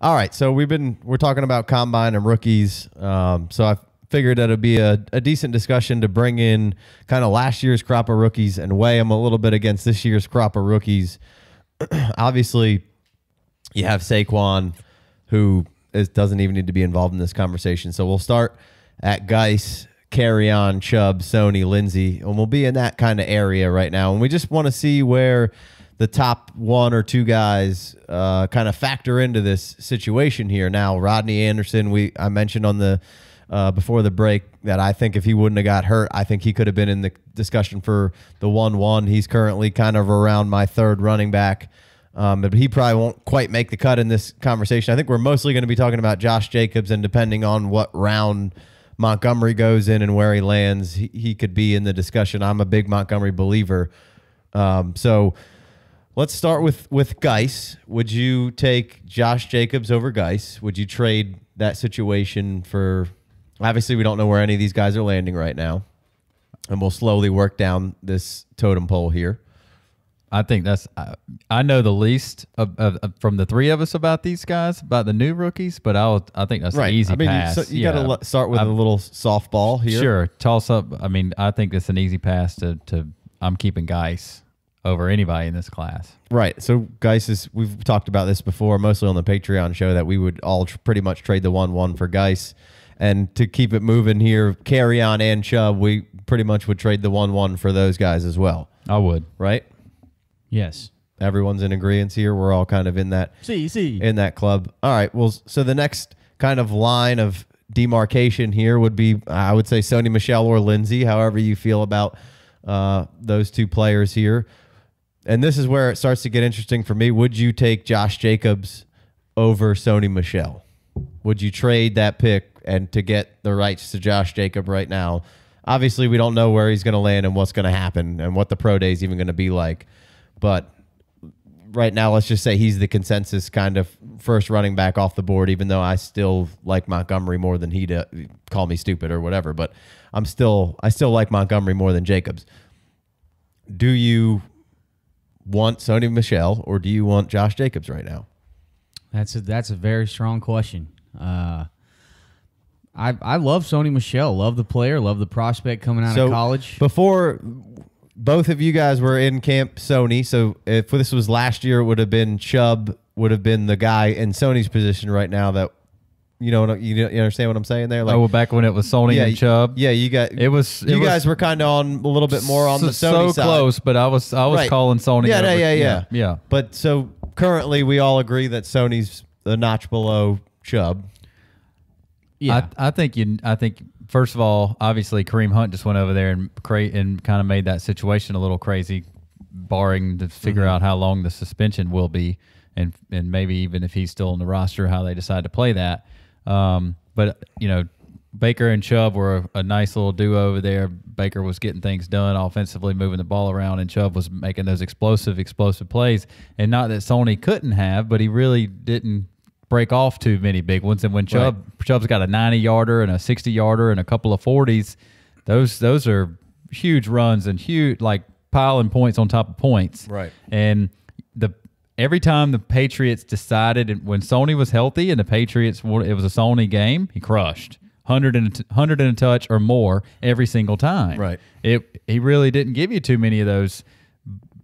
All right, so we've been we're talking about combine and rookies. Um, so I figured that it'd be a, a decent discussion to bring in kind of last year's crop of rookies and weigh them a little bit against this year's crop of rookies. Obviously, you have Saquon, who is, doesn't even need to be involved in this conversation. So we'll start at Guice, carry on Chubb, Sony, Lindsay, and we'll be in that kind of area right now. And we just want to see where the top one or two guys uh, kind of factor into this situation here. Now, Rodney Anderson, we I mentioned on the uh, before the break that I think if he wouldn't have got hurt, I think he could have been in the discussion for the one-one. He's currently kind of around my third running back. Um, but he probably won't quite make the cut in this conversation. I think we're mostly going to be talking about Josh Jacobs, and depending on what round Montgomery goes in and where he lands, he, he could be in the discussion. I'm a big Montgomery believer. Um, so let's start with with Guice. Would you take Josh Jacobs over Guice? Would you trade that situation for? Obviously, we don't know where any of these guys are landing right now, and we'll slowly work down this totem pole here. I think that's I, I know the least of, of, of- from the three of us about these guys about the new rookies, but I'll I think that's an easy I mean, pass. you, so you Yeah. got to start with a little softball here. Sure, toss up. I mean, I think it's an easy pass to to. I'm keeping Guice over anybody in this class. Right. So, Guice is, we've talked about this before, mostly on the Patreon show, that we would all pretty much trade the 1 1 for Guice. And to keep it moving here, Kerryon and Chubb, we pretty much would trade the 1 1 for those guys as well. I would. Right? Yes. Everyone's in agreement here. We're all kind of in that See, see. in that club. All right. Well, so the next kind of line of demarcation here would be, I would say, Sony Michel or Lindsay, however you feel about uh, those two players here. And this is where it starts to get interesting for me. Would you take Josh Jacobs over Sony Michel? Would you trade that pick and to get the rights to Josh Jacob right now? Obviously, we don't know where he's going to land and what's going to happen and what the pro day is even going to be like. But right now, let's just say he's the consensus kind of first running back off the board, even though I still like Montgomery more than he do, call me stupid or whatever. But I'm still I still like Montgomery more than Jacobs. Do you want Sony Michel or do you want Josh Jacobs right now? That's a that's a very strong question. Uh, I I love Sony Michel. Love the player. Love the prospect coming out of college. Before both of you guys were in camp Sony, so if this was last year, it would have been Chubb would have been the guy in Sony's position right now. That you know you, you understand what I'm saying there? Like oh, back when it was Sony yeah, and Chubb. Yeah, you got It was- it you was- guys were kind of on a little bit more on so, the Sony so side. close, but I was I was Right. calling Sony. Yeah, over- yeah, yeah, yeah, yeah. But so currently, we all agree that Sony's a notch below Chubb. yeah. I, I think you. I think first of all, obviously Kareem Hunt just went over there and create and kind of made that situation a little crazy, barring to figure Mm-hmm. out how long the suspension will be, and and maybe even if he's still in the roster, how they decide to play that. Um, but you know, Baker and Chubb were a, a nice little duo over there. Baker was getting things done offensively, moving the ball around, and Chubb was making those explosive, explosive plays. And not that Sony couldn't have, but he really didn't break off too many big ones. And when Chubb Chubb's got a 90 yarder and a 60 yarder and a couple of 40s, those those are huge runs and huge like piling points on top of points. Right. And the every time the Patriots decided when Sony was healthy and the Patriots it was a Sony game, he crushed. 100 and a t- 100 and a touch or more every single time. Right. It he really didn't give you too many of those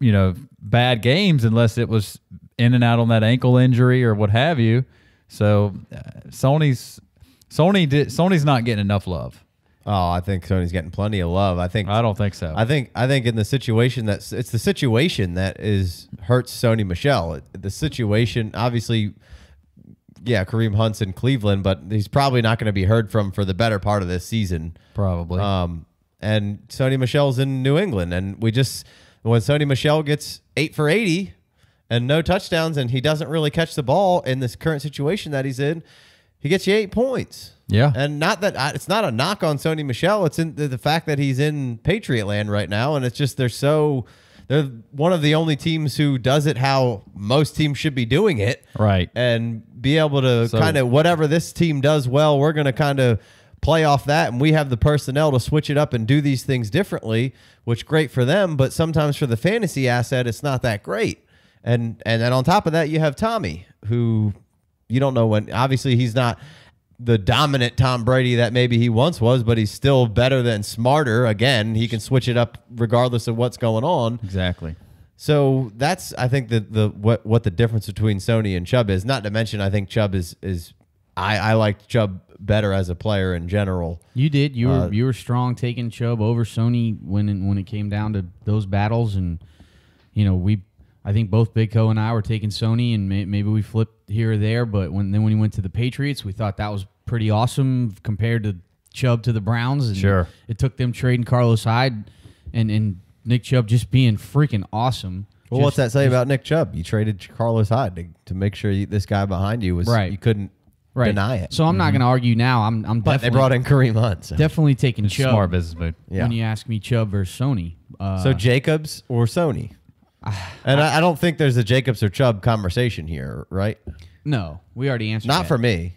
you know bad games unless it was in and out on that ankle injury or what have you. So uh, Sony's Sony did Sony's not getting enough love. Oh, I think Sony's getting plenty of love. I think I don't think so. I think I think in the situation that's it's the situation that is hurts Sony Michel. It- The situation, obviously, yeah, Kareem Hunt's in Cleveland, but he's probably not going to be heard from for the better part of this season. probably. Um, and Sony Michel's in New England, and we just when Sony Michel gets eight for eighty and no touchdowns, and he doesn't really catch the ball in this current situation that he's in, he gets you eight points. Yeah. and not that I, it's not a knock on Sony Michel. It's in the, the fact that he's in Patriot land right now, and it's just they're so they're one of the only teams who does it how most teams should be doing it right. and be able to So- kind of whatever this team does well, we're going to kind of play off that, and we have the personnel to switch it up and do these things differently, which great for them, but sometimes for the fantasy asset, it's not that great. And and then on top of that, you have Tommy, who you don't know when. Obviously, he's not the dominant Tom Brady that maybe he once was, but he's still better than smarter. Again, he can switch it up regardless of what's going on. Exactly. So that's I think the the what what the difference between Sony and Chubb is. Not to mention, I think Chubb is is I I liked Chubb better as a player in general. You did. You were Uh, you were strong taking Chubb over Sony when it, when it came down to those battles, and you know we. I think both Big Co and I were taking Sony, and may, maybe we flipped here or there. But when then when he went to the Patriots, we thought that was pretty awesome compared to Chubb to the Browns. And Sure. it took them trading Carlos Hyde and and Nick Chubb just being freaking awesome. Well, what's that say about Nick Chubb? You traded Carlos Hyde to, to make sure you, this guy behind you was Right. You couldn't right. deny it. So I'm not going to argue now. I'm I'm but they brought in Kareem Hunt. So, definitely taking Chubb. Smart business move. Yeah. When you ask me Chubb versus Sony, uh, so Jacobs or Sony. And I, I don't think there's a Jacobs or Chubb conversation here, right? no, we already answered. Not that. for me.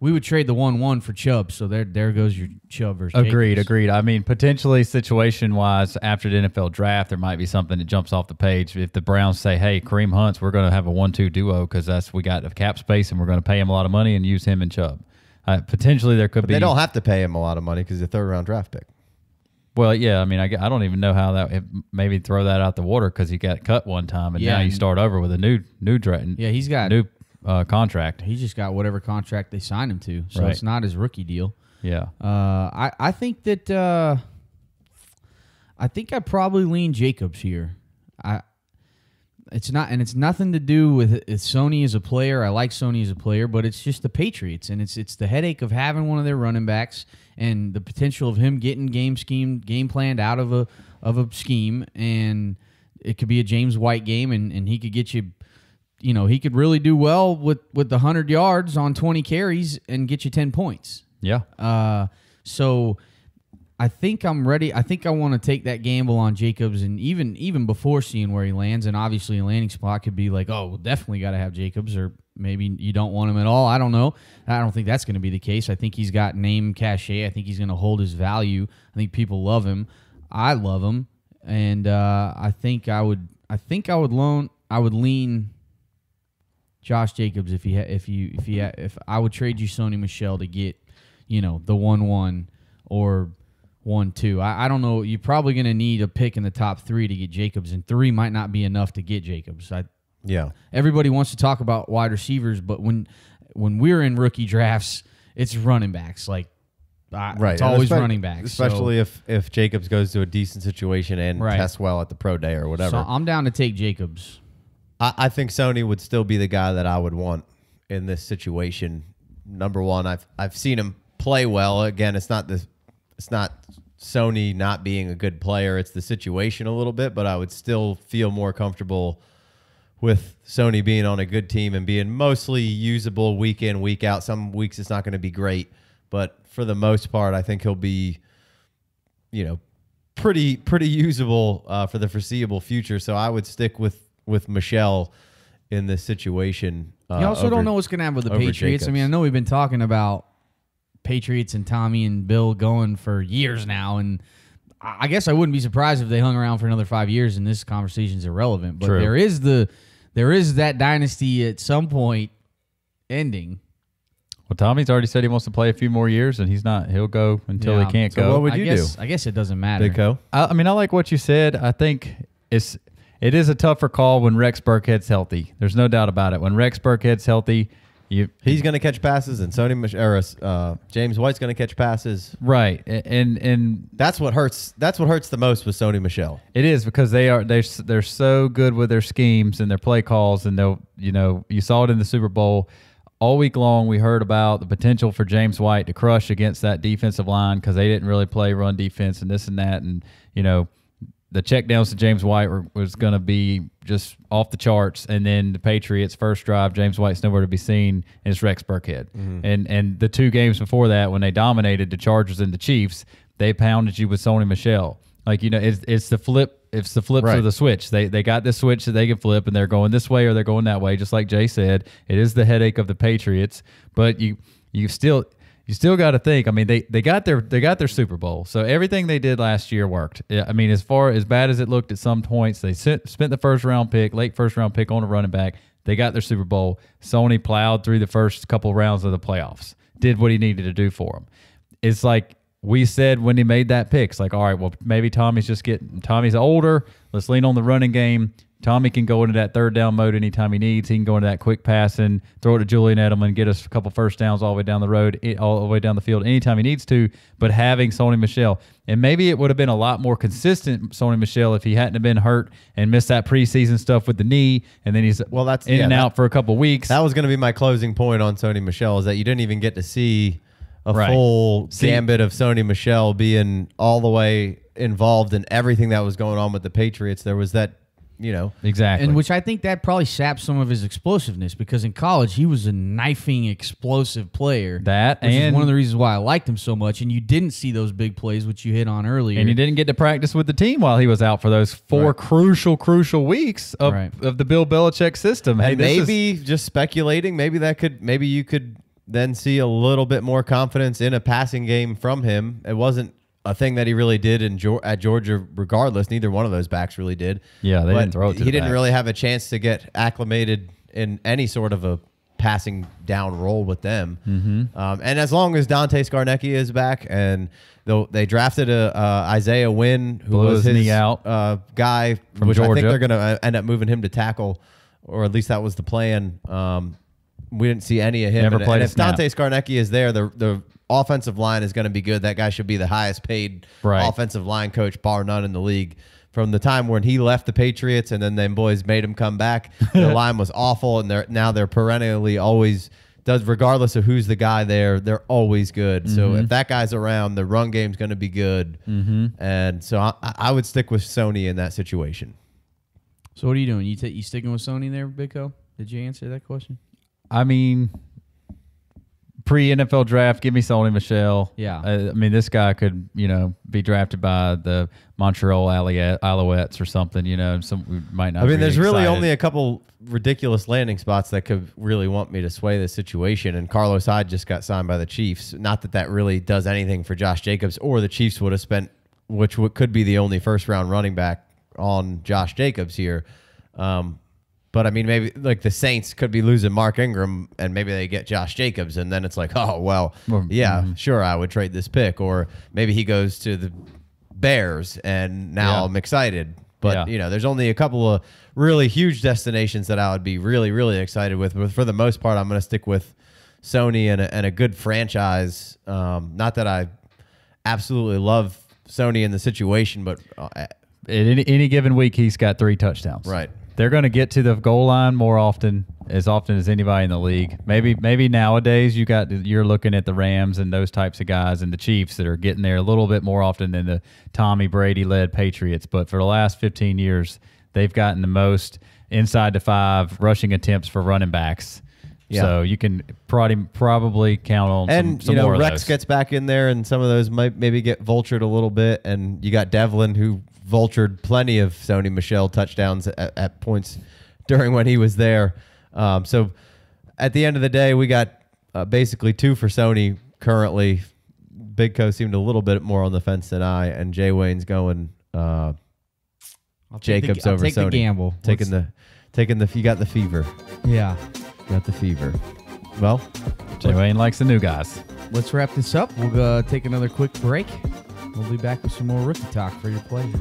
We would trade the one one for Chubb, so there there goes your Chubb versus Agreed, Jacobs. agreed. I mean, potentially situation wise, after the NFL draft, there might be something that jumps off the page. If the Browns say, "Hey, Kareem Hunt's, we're going to have a one-two duo because that's we got the cap space and we're going to pay him a lot of money and use him and Chubb." Uh, potentially, there could But be. they don't have to pay him a lot of money because he's a third round draft pick. Well, yeah. I mean, I, I don't even know how that. Maybe throw that out the water because he got cut one time and Yeah, now you and- start over with a new new draft. Yeah, he's got new uh, contract. he just got whatever contract they signed him to, so Right. it's not his rookie deal. Yeah. Uh, I I think that uh, I think I probably lean Jacobs here. It's not and it's nothing to do with with Sony as a player. I like Sony as a player, but it's just the Patriots and it's it's the headache of having one of their running backs and the potential of him getting game scheme game planned out of a of a scheme and it could be a James White game and, and he could get you you know, he could really do well with with the 100 yards on 20 carries and get you 10 points. Yeah. Uh, so I think I'm ready. I think I want to take that gamble on Jacobs, and even even before seeing where he lands, and obviously a landing spot could be like, oh, definitely got to have Jacobs, or maybe you don't want him at all. I don't know. I don't think that's going to be the case. I think he's got name cachet. I think he's going to hold his value. I think people love him. I love him, and uh, I think I would. I think I would loan. I would lean Josh Jacobs if he ha- if you if he ha- if I would trade you Sony Michel to get you know the one one or one two. I, I don't know. You're probably going to need a pick in the top three to get Jacobs, and three might not be enough to get Jacobs. I, Yeah. everybody wants to talk about wide receivers, but when when we're in rookie drafts, it's running backs. Like uh, Right. it's And always running backs. So- Especially if if Jacobs goes to a decent situation and Right. tests well at the pro day or whatever. So I'm down to take Jacobs. I, I think Sony would still be the guy that I would want in this situation. Number one, I've I've seen him play well. Again, it's not the it's not Sony not being a good player. It's the situation a little bit, but I would still feel more comfortable with Sony being on a good team and being mostly usable week in, week out. Some weeks it's not going to be great, but for the most part, I think he'll be, you know, pretty pretty usable uh, for the foreseeable future. So I would stick with with Michel in this situation. Uh, You also over- don't know what's going to happen with the Patriots. I mean, I know we've been talking about Patriots and Tommy and Bill going for years now, and I I guess I wouldn't be surprised if they hung around for another five years and this conversation's irrelevant. But True. there is the there is that dynasty at some point ending. Well, Tommy's already said he wants to play a few more years, and he's not. He'll go until Yeah. he can't So go. what would I you guess, do? I guess it doesn't matter. Big Co. I, I mean, I like what you said. I think it's it is a tougher call when Rex Burkhead's healthy. There's no doubt about it. When Rex Burkhead's healthy, you He's going to catch passes, and Sony Mich- or, uh, James White's going to catch passes. right, and and That's what hurts. That's what hurts the most with Sony Michel. it is because they are they they're so good with their schemes and their play calls, and they'll you know you saw it in the Super Bowl. All week long, we heard about the potential for James White to crush against that defensive line because they didn't really play run defense and this and that, and you know the check downs to James White were, was going to be just off the charts. And then the Patriots' first drive, James White's nowhere to be seen, and it's Rex Burkhead. Mm-hmm. And and the two games before that, when they dominated the Chargers and the Chiefs, they pounded you with Sony Michel. Like you know, it's it's the flip. It's the flips Right. of the switch. They they got this switch that they can flip, and they're going this way or they're going that way. Just like Jay said, it is the headache of the Patriots. But you you still you still got to think. I mean, they, they got their they got their Super Bowl, so everything they did last year worked. I mean, as far as bad as it looked at some points, they sent, spent the first round pick, late first round pick on a running back. They got their Super Bowl. Sony plowed through the first couple rounds of the playoffs, did what he needed to do for them. It's like we said when he made that pick. It's like, all right, well, maybe Tommy's just getting, Tommy's older. Let's lean on the running game. Tommy can go into that third down mode anytime he needs. He can go into that quick pass and throw it to Julian Edelman, get us a couple first downs all the way down the road, all the way down the field anytime he needs to. But having Sony Michel, and maybe it would have been a lot more consistent Sony Michel if he hadn't have been hurt and missed that preseason stuff with the knee, and then he's Well, that's- in yeah, and that- out for a couple weeks. That was going to be my closing point on Sony Michel is that you didn't even get to see a Right. full See- gambit of Sony Michel being all the way involved in everything that was going on with the Patriots. There was that, you know, exactly. And which I think that probably saps some of his explosiveness because in college he was a knifing explosive player. That which is and- one of the reasons why I liked him so much. And you didn't see those big plays which you hit on earlier. and he didn't get to practice with the team while he was out for those four Right. crucial, crucial weeks of, Right. of the Bill Belichick system. Hey, and this is- maybe just speculating, maybe that could, maybe you could then see a little bit more confidence in a passing game from him. It wasn't a thing that he really did in at Georgia, regardless. Neither one of those backs really did. Yeah, they But didn't throw it to He didn't backs. really have a chance to get acclimated in any sort of a passing down role with them. Mm-hmm. Um, and as long as Dante Scarnecchia is back, and they drafted a uh, Isaiah Wynn, who Blew was his knee out. uh, guy From which I think they're going to end up moving him to tackle, or at least that was the plan. Um, we didn't see any of him. Never and, played and if. Dante Scarnecchia is there, the the offensive line is going to be good. That guy should be the highest paid Right. offensive line coach, bar none, in the league. From the time when he left the Patriots, and then them boys made him come back, the line was awful, and they're now they're perennially always does regardless of who's the guy there, they're always good. So Mm-hmm. if that guy's around, the run game's going to be good, mm-hmm. and so I, I would stick with Sony in that situation. So what are you doing? You ta you sticking with Sony there, Bigco? Did you answer that question? I mean, pre NFL draft, give me Sony Michel. Yeah. I, I mean, this guy could, you know, be drafted by the Montreal Alouette- Alouettes or something. You know, some we might not. I mean, be there's really only a couple ridiculous landing spots that could really want me to sway the situation. And Carlos Hyde just got signed by the Chiefs. Not that that really does anything for Josh Jacobs, or the Chiefs would have spent, which could be the only first round running back on Josh Jacobs here. Um, but I mean, maybe like the Saints could be losing Mark Ingram, and maybe they get Josh Jacobs, and then it's like, oh well, Well, yeah, mm-hmm. sure, I would trade this pick, or maybe he goes to the Bears, and now Yeah. I'm excited. But Yeah. you know, there's only a couple of really huge destinations that I would be really, really excited with. But for the most part, I'm going to stick with Sony and a, and a good franchise. Um, not that I absolutely love Sony in the situation, but uh, At any, any given week, he's got three touchdowns. Right. They're going to get to the goal line more often, as often as anybody in the league. Maybe, maybe nowadays you got you're looking at the Rams and those types of guys and the Chiefs that are getting there a little bit more often than the Tommy Brady led Patriots. But for the last 15 years, they've gotten the most inside the five rushing attempts for running backs. Yeah. So you can probably probably count on and some, some you know more Rex gets back in there, and some of those might maybe get vultured a little bit. And you got Develin who vultured plenty of Sony Michel touchdowns at, at points during when he was there. Um, so at the end of the day, we got uh, basically two for Sony currently. Big Co seemed a little bit more on the fence than I, and Jay Wayne's going uh, I'll take the- Jacobs I'll over take Sony. the gamble. taking Let's- the taking the you got the fever, yeah. Got the fever. Well, Jay Wayne likes the new guys. Let's wrap this up. We'll uh, take another quick break. We'll be back with some more rookie talk for your pleasure.